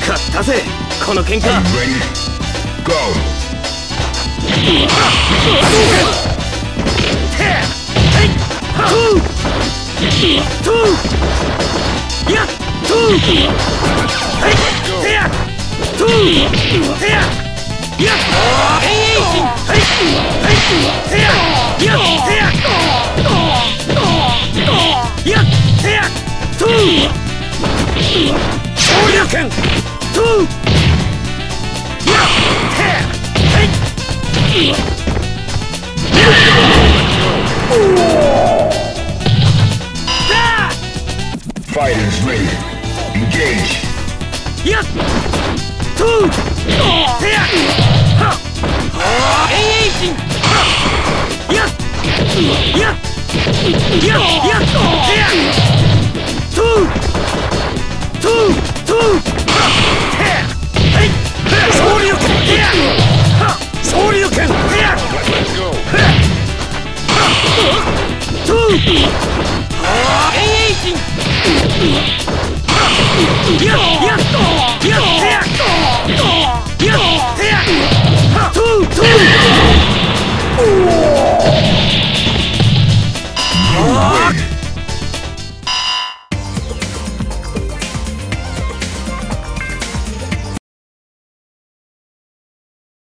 勝ったぜこの喧嘩 Yeah! Hadouken! Two! Fighters ready. Engage. Yes. Two. Engaging. Yes. Yes. Yes. Yes. Two. 遠泳陣